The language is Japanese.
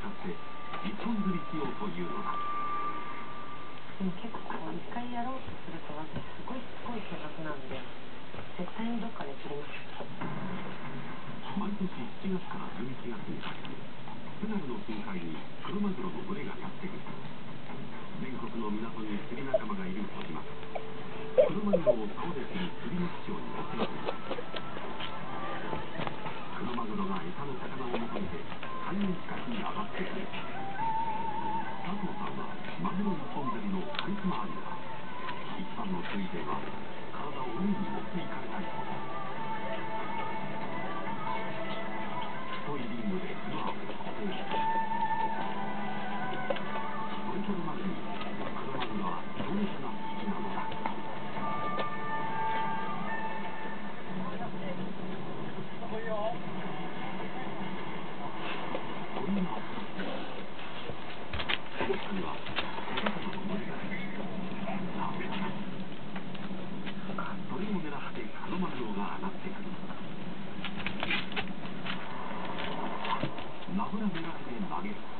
使って一本釣りしようというのだでも結構一回やろうとすると私すごいすごい性格なんで絶対にどっかで釣ります。毎年7月から11月にかけて津軽の近海にクロマグロの群れがやってくる。全国の港に釣り仲間がいる小島クロマグロを顔で釣り釣り目標に持っていくついては体を海に持っていかれたいう太いリングでフアを固定しそれぞれまでに守られなくて曲げる。